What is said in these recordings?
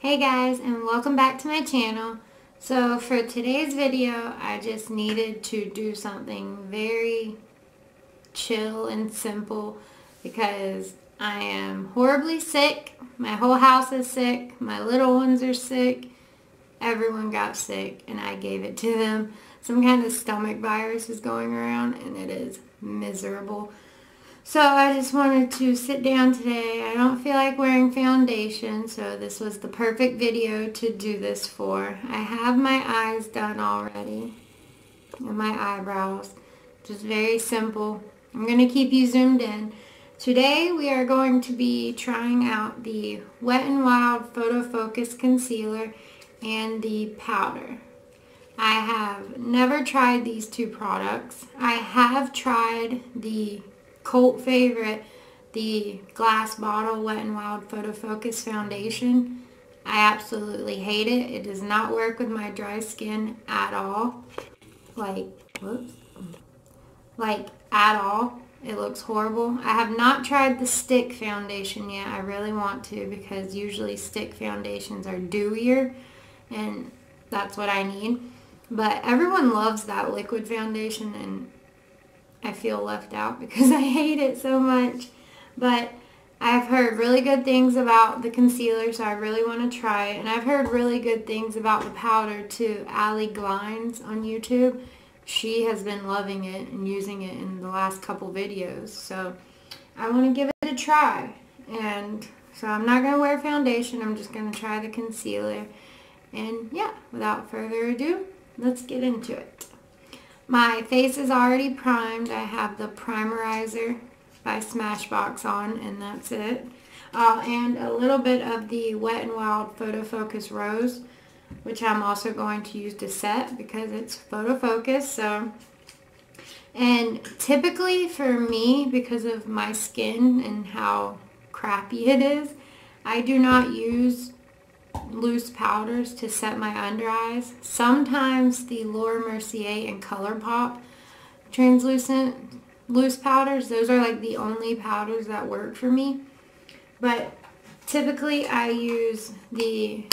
Hey guys and welcome back to my channel. So for today's video I just needed to do something very chill and simple because I am horribly sick. My whole house is sick. My little ones are sick. Everyone got sick and I gave it to them. Some kind of stomach virus is going around and it is miserable. So I just wanted to sit down today. I don't feel like wearing foundation, so this was the perfect video to do this for. I have my eyes done already and my eyebrows. Just very simple. I'm going to keep you zoomed in. Today we are going to be trying out the Wet n Wild Photo Focus Concealer and the powder. I have never tried these two products. I have tried the cult favorite, the glass bottle Wet n Wild Photo Focus Foundation. I absolutely hate it. It does not work with my dry skin at all. Like, whoops. Like, at all. It looks horrible. I have not tried the stick foundation yet. I really want to because usually stick foundations are dewier and that's what I need. But everyone loves that liquid foundation and I feel left out because I hate it so much. But I've heard really good things about the concealer, so I really want to try it. And I've heard really good things about the powder too. Allie Glines on YouTube. She has been loving it and using it in the last couple videos. So I want to give it a try. And so I'm not going to wear foundation. I'm just going to try the concealer. And yeah, without further ado, let's get into it. My face is already primed. I have the Primerizer by Smashbox on and that's it. Uh, and a little bit of the Wet n Wild Photo Focus Rose, which I'm also going to use to set because it's photo focus. So, and typically for me, because of my skin and how crappy it is, I do not use loose powders to set my under eyes. Sometimes the Laura Mercier and ColourPop translucent loose powders, those are like the only powders that work for me. But typically I use the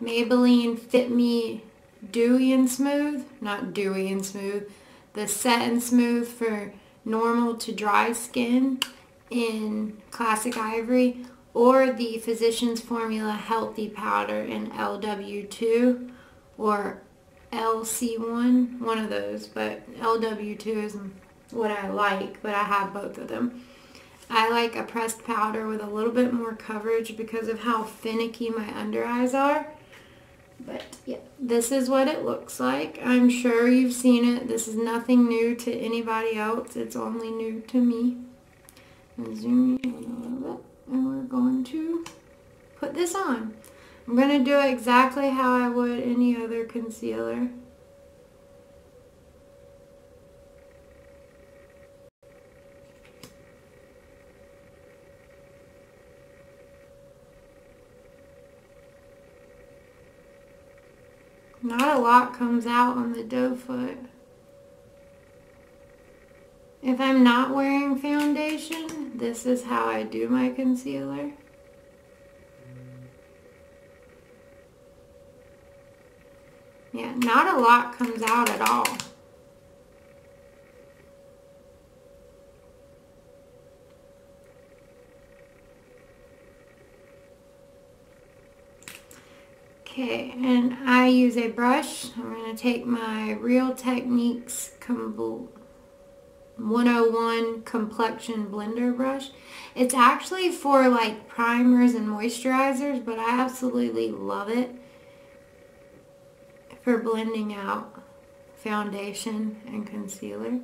Maybelline Fit Me Dewy and Smooth, not Dewy and Smooth, the Set and Smooth for normal to dry skin in Classic Ivory or the Physicians Formula Healthy Powder in LW2 or LC1, one of those, but LW2 is what I like, but I have both of them. I like a pressed powder with a little bit more coverage because of how finicky my under eyes are. But yeah, this is what it looks like. I'm sure you've seen it. This is nothing new to anybody else. It's only new to me. zoom in a little bit and we're going to put this on. I'm going to do it exactly how I would any other concealer. Not a lot comes out on the doe foot. If I'm not wearing foundation, this is how I do my concealer. Yeah, not a lot comes out at all. Okay, and I use a brush. I'm going to take my Real Techniques Combo 101 complexion blender brush. It's actually for like primers and moisturizers, but I absolutely love it for blending out foundation and concealer.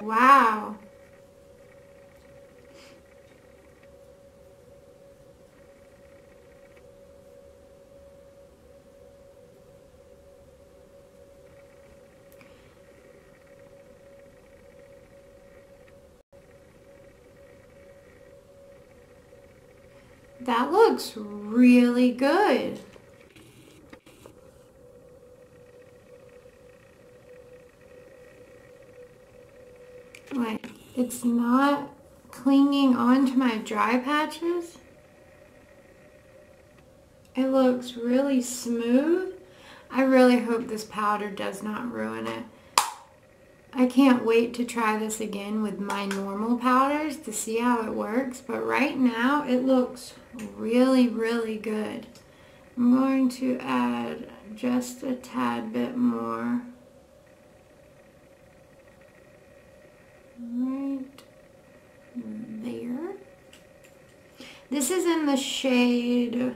Wow. That looks really good. It's not clinging onto my dry patches. It looks really smooth. I really hope this powder does not ruin it. I can't wait to try this again with my normal powders to see how it works. But right now it looks really, really good. I'm going to add just a tad bit more. Right there. This is in the shade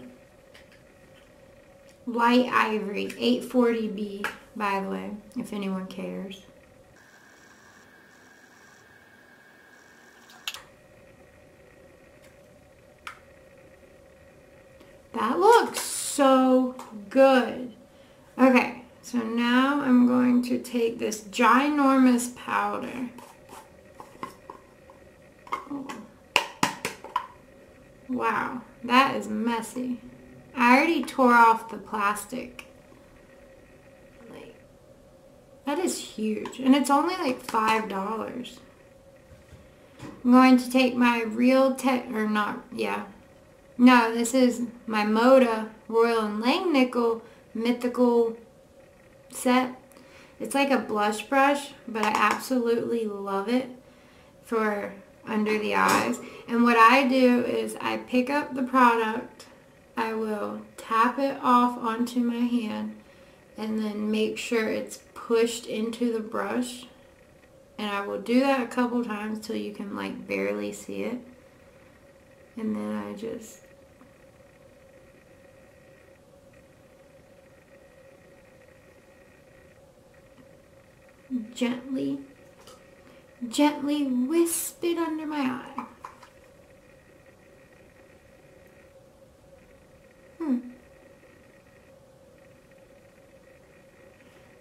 White Ivory, 840B, by the way, if anyone cares. That looks so good. Okay, so now I'm going to take this ginormous powder. Wow, that is messy. I already tore off the plastic. Like, that is huge. And it's only like $5. I'm going to take my real tech, or not, yeah, no, this is my Moda Royal and Langnickel Mythical set. It's like a blush brush, but I absolutely love it for under the eyes. And what I do is I pick up the product, I will tap it off onto my hand, and then make sure it's pushed into the brush. And I will do that a couple times till you can like barely see it. And then I just gently, gently wisp it under my eye. Hmm.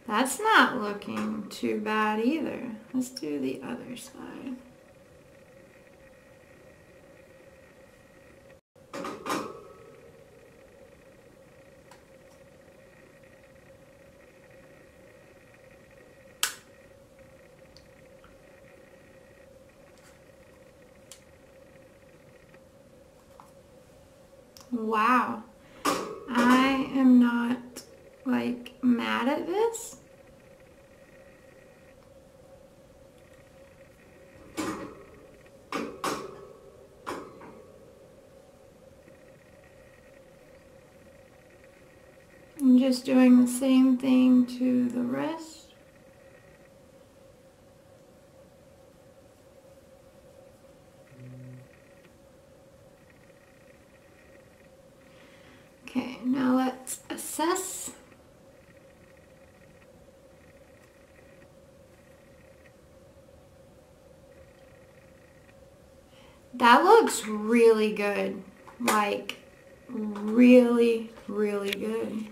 That's not looking too bad either. Let's do the other side. Wow. I am not like mad at this. I'm just doing the same thing to the rest. Now let's. That looks really good. Like, really, really good.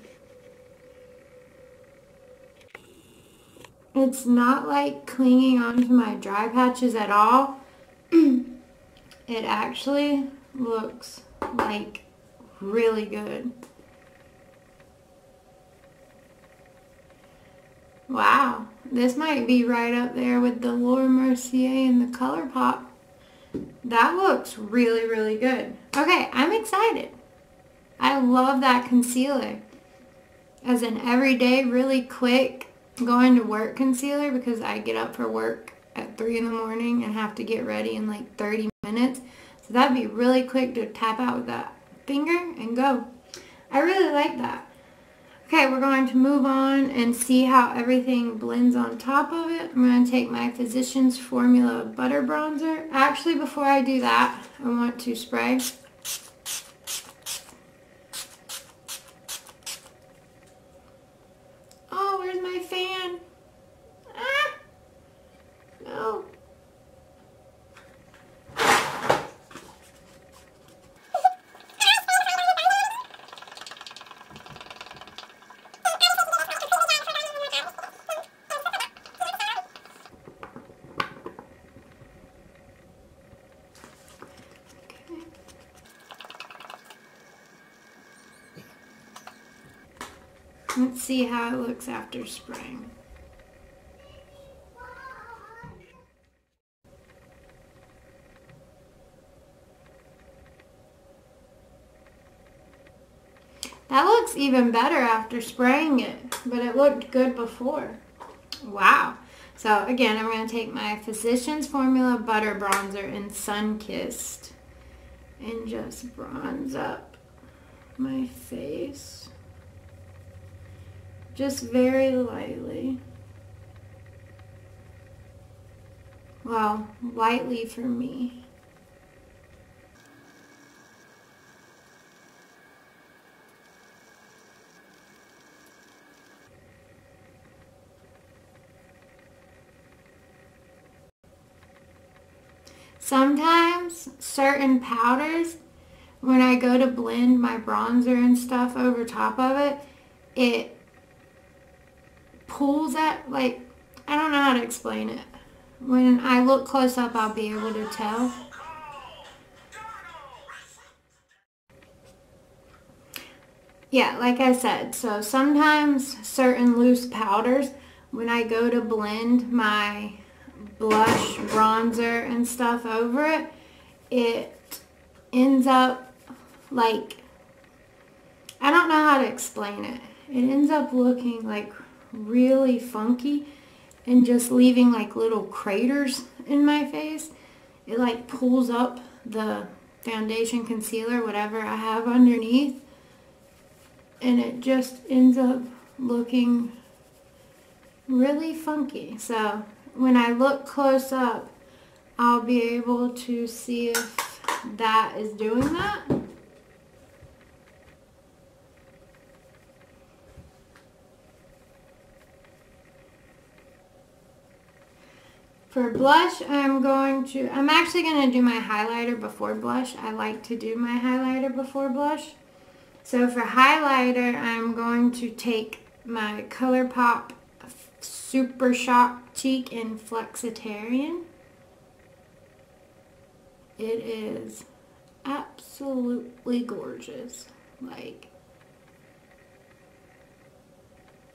It's not like clinging onto my dry patches at all. it actually looks like really good. Wow, this might be right up there with the Laura Mercier and the ColourPop. That looks really, really good. Okay, I'm excited. I love that concealer. As an everyday, really quick, going to work concealer because I get up for work at 3 in the morning and have to get ready in like 30 minutes. So that'd be really quick to tap out with that finger and go. I really like that. Okay, we're going to move on and see how everything blends on top of it. I'm going to take my Physicians Formula Butter Bronzer. Actually, before I do that, I want to spray. Oh, where's my fan? Ah! No. Let's see how it looks after spraying. That looks even better after spraying it, but it looked good before. Wow. So again, I'm going to take my Physicians Formula Butter Bronzer in Sunkissed and just bronze up my face. Just very lightly. Well, lightly for me. Sometimes certain powders, when I go to blend my bronzer and stuff over top of it, it pulls at, like, I don't know how to explain it. When I look close up, I'll be able to tell. Yeah, like I said, so sometimes certain loose powders, when I go to blend my blush, bronzer, and stuff over it, it ends up like, I don't know how to explain it. It ends up looking like really funky and just leaving like little craters in my face. It like pulls up the foundation, concealer, whatever I have underneath. And it just ends up looking really funky. So when I look close up, I'll be able to see if that is doing that. For blush, I'm going to, I'm actually going to do my highlighter before blush. I like to do my highlighter before blush. So for highlighter, I'm going to take my ColourPop Super Shock Cheek in Flexitarian. It is absolutely gorgeous. Like,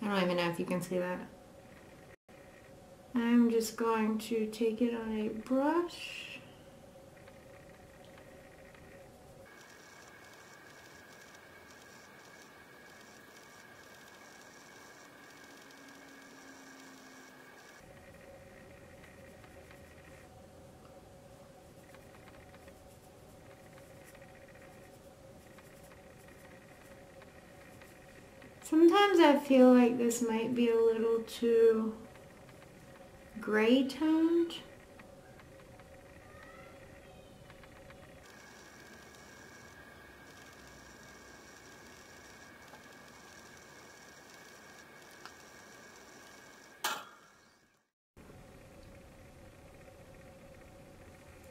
I don't even know if you can see that. I'm just going to take it on a brush. Sometimes I feel like this might be a little too gray toned.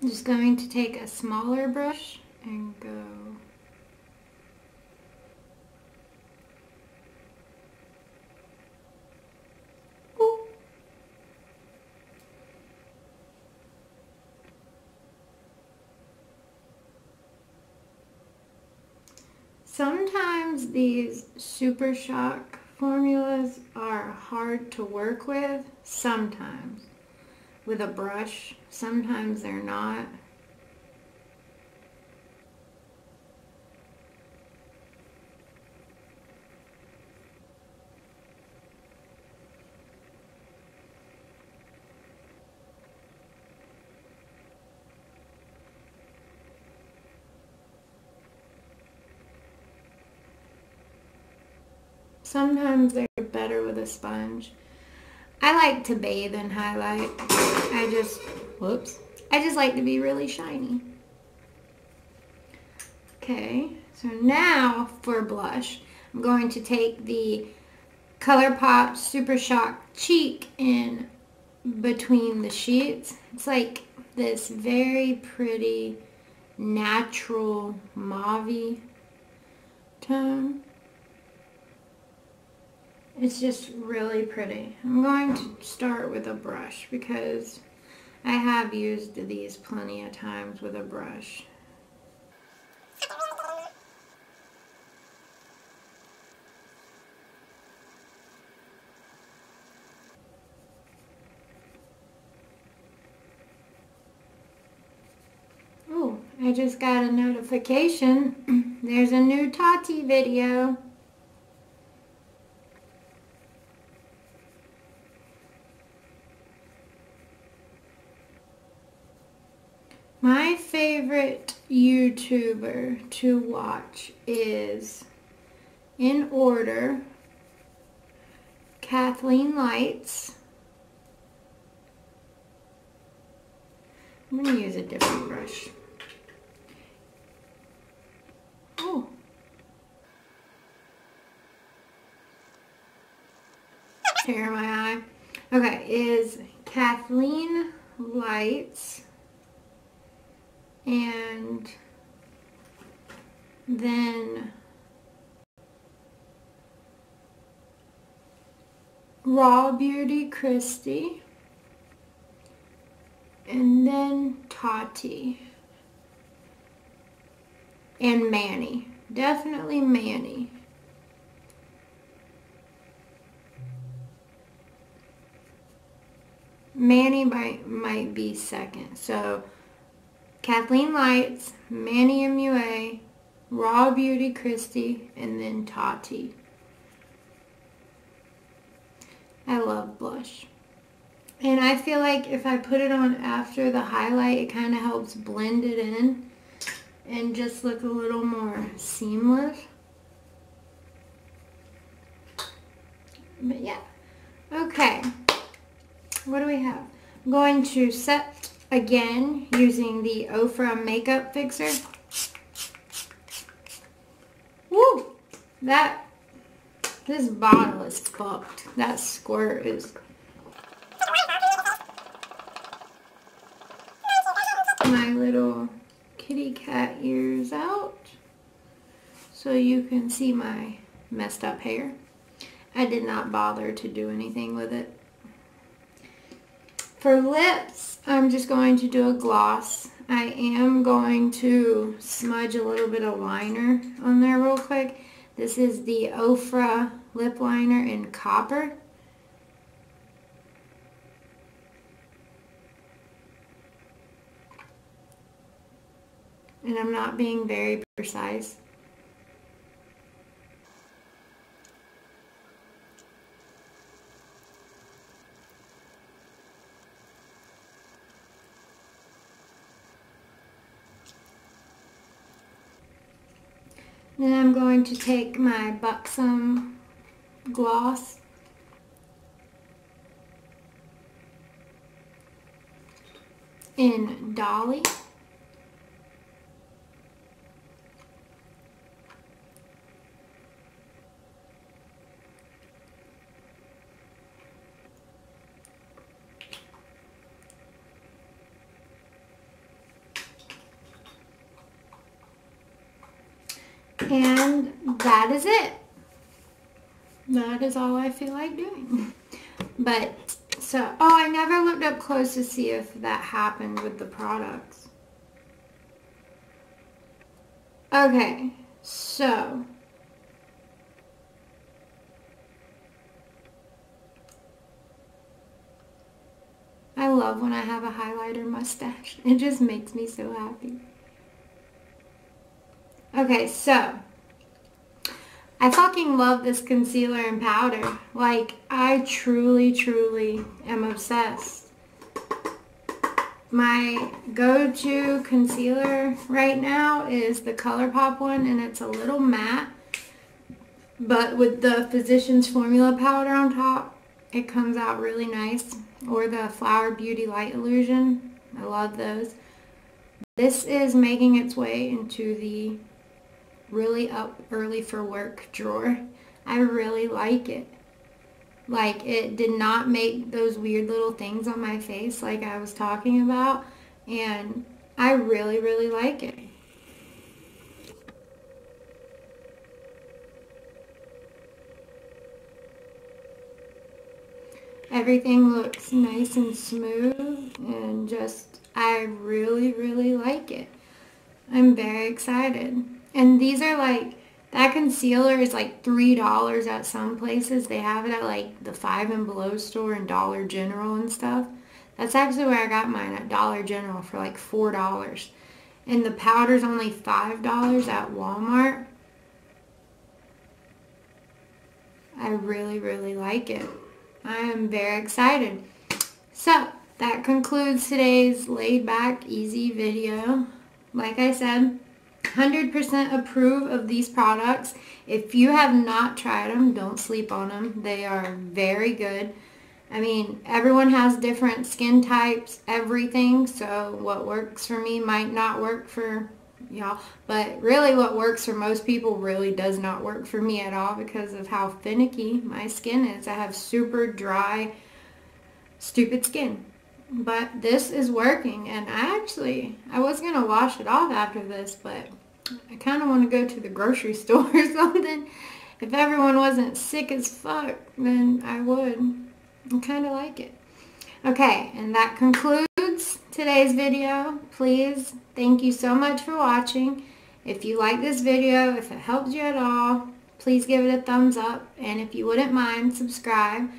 I'm just going to take a smaller brush and go Sometimes these Super Shock formulas are hard to work with. Sometimes. With a brush. Sometimes they're not. Sometimes they're better with a sponge. I like to bathe and highlight. I just, whoops. I just like to be really shiny. Okay, so now for blush, I'm going to take the ColourPop Super Shock Cheek in between the sheets. It's like this very pretty natural mauve tone. It's just really pretty. I'm going to start with a brush because I have used these plenty of times with a brush. Oh, I just got a notification. There's a new Tati video. YouTuber to watch is, in order, Kathleen Lights. I'm going to use a different brush. Oh. Tear my eye. Okay, is Kathleen Lights and then Raw Beauty Kristi and then Tati and Manny. Definitely Manny. Manny might, might be second. So Kathleen Lights, Manny MUA, Raw Beauty Kristi, and then Tati. I love blush. And I feel like if I put it on after the highlight, it kind of helps blend it in and just look a little more seamless. But yeah. Okay. What do we have? I'm going to set again using the Ofra Makeup Fixer. That, this bottle is fucked. That squirt is... My little kitty cat ears out so you can see my messed up hair. I did not bother to do anything with it. For lips, I'm just going to do a gloss. I am going to smudge a little bit of liner on there real quick. This is the Ofra lip liner in copper. And I'm not being very precise. Then I'm going to take my Buxom gloss in Dolly. And that is it. That is all I feel like doing. But, so, oh, I never looked up close to see if that happened with the products. Okay, so. I love when I have a highlighter mustache. It just makes me so happy. Okay, so I fucking love this concealer and powder. Like, I truly, truly am obsessed. My go-to concealer right now is the ColourPop one, and it's a little matte. But with the Physicians Formula powder on top, it comes out really nice. Or the Flower Beauty Light Illusion. I love those. This is making its way into the really up early for work drawer. I really like it. Like it did not make those weird little things on my face like I was talking about. And I really, really like it. Everything looks nice and smooth and just, I really, really like it. I'm very excited. And these are like, that concealer is like $3 at some places. They have it at like the Five and Below store and Dollar General and stuff. That's actually where I got mine at Dollar General for like $4. and the powder's only $5 at Walmart. I really, really like it. I am very excited. So, that concludes today's laid back, easy video. Like I said, 100% approve of these products. If you have not tried them, don't sleep on them. They are very good. I mean, everyone has different skin types, everything, so what works for me might not work for y'all. But really what works for most people really does not work for me at all because of how finicky my skin is. I have super dry, stupid skin. But this is working and I actually, I was going to wash it off after this, but I kind of want to go to the grocery store or something. If everyone wasn't sick as fuck, then I would. I kind of like it. Okay, and that concludes today's video. Please, thank you so much for watching. If you like this video, if it helped you at all, please give it a thumbs up. And if you wouldn't mind, subscribe.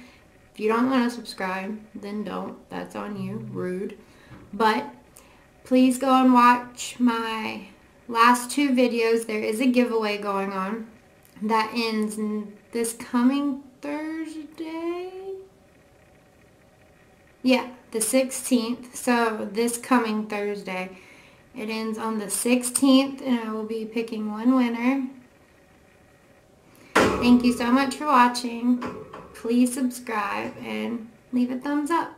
If you don't want to subscribe, then don't. That's on you. Rude. But please go and watch my last two videos. There is a giveaway going on that ends this coming Thursday. Yeah, the 16th. So this coming Thursday. It ends on the 16th and I will be picking one winner. Thank you so much for watching please subscribe and leave a thumbs up.